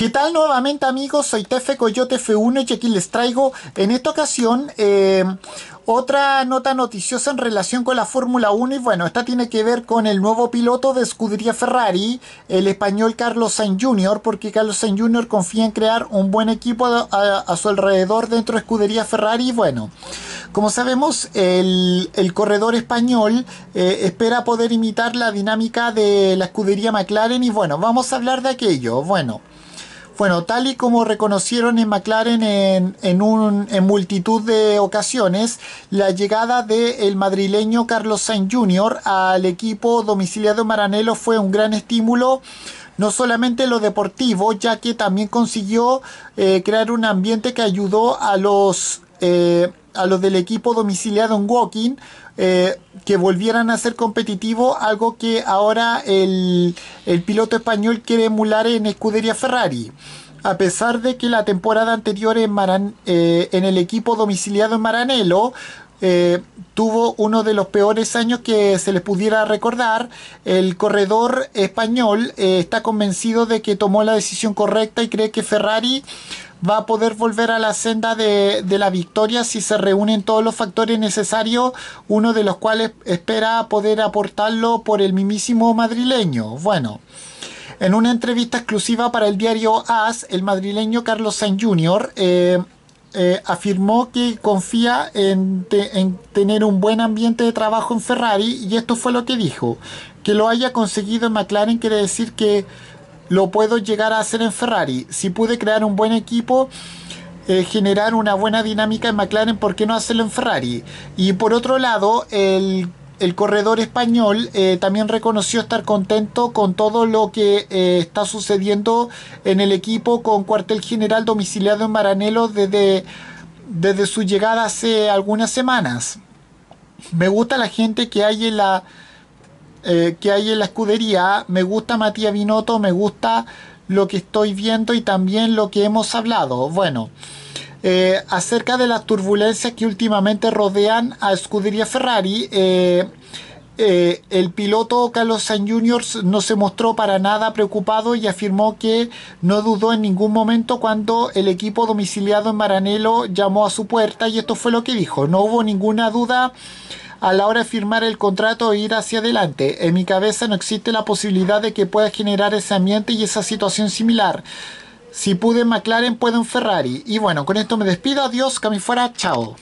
¿Qué tal nuevamente amigos? Soy Tefe Coyote F1 y aquí les traigo en esta ocasión eh, otra nota noticiosa en relación con la Fórmula 1 y bueno, esta tiene que ver con el nuevo piloto de escudería Ferrari, el español Carlos Sainz Jr., porque Carlos Sainz Jr. confía en crear un buen equipo a, su alrededor dentro de escudería Ferrari y bueno, como sabemos el, corredor español eh, espera poder imitar la dinámica de la escudería McLaren y bueno, vamos a hablar de aquello, bueno. Bueno, tal y como reconocieron en McLaren en, en, multitud de ocasiones, la llegada del madrileño Carlos Sainz Jr. al equipo domiciliado Maranello fue un gran estímulo no solamente lo deportivo, ya que también consiguió eh, crear un ambiente que ayudó a los, eh, a los del equipo domiciliado en Walking eh, que volvieran a ser competitivos, algo que ahora el, piloto español quiere emular en Escudería Ferrari. A pesar de que la temporada anterior en, eh, en el equipo domiciliado en Maranello eh, tuvo uno de los peores años que se les pudiera recordar. El corredor español está convencido de que tomó la decisión correcta y cree que Ferrari va a poder volver a la senda de, la victoria si se reúnen todos los factores necesarios, uno de los cuales espera poder aportarlo por el mismísimo madrileño. Bueno. En una entrevista exclusiva para el diario AS, el madrileño Carlos Sainz Jr. Eh, eh, afirmó que confía en, en, tener un buen ambiente de trabajo en Ferrari y esto fue lo que dijo. Que lo haya conseguido en McLaren quiere decir que lo puedo llegar a hacer en Ferrari. Si pude crear un buen equipo, eh, generar una buena dinámica en McLaren, ¿por qué no hacerlo en Ferrari? Y por otro lado, el, corredor español eh, también reconoció estar contento con todo lo que eh, está sucediendo en el equipo con cuartel general domiciliado en Maranello desde, desde su llegada hace algunas semanas. Me gusta la gente que hay en la eh, que hay en la escudería. Me gusta Matías Binotto, me gusta lo que estoy viendo y también lo que hemos hablado. Bueno, eh, acerca de las turbulencias que últimamente rodean a Escudería Ferrari, eh, el piloto Carlos Sainz Jr. no se mostró para nada preocupado y afirmó que no dudó en ningún momento cuando el equipo domiciliado en Maranello llamó a su puerta y esto fue lo que dijo. No hubo ninguna duda a la hora de firmar el contrato e ir hacia adelante. En mi cabeza no existe la posibilidad de que pueda generar ese ambiente y esa situación similar. Si pude en McLaren, puedo en Ferrari. Y bueno, con esto me despido. Adiós, que fuera. Chao.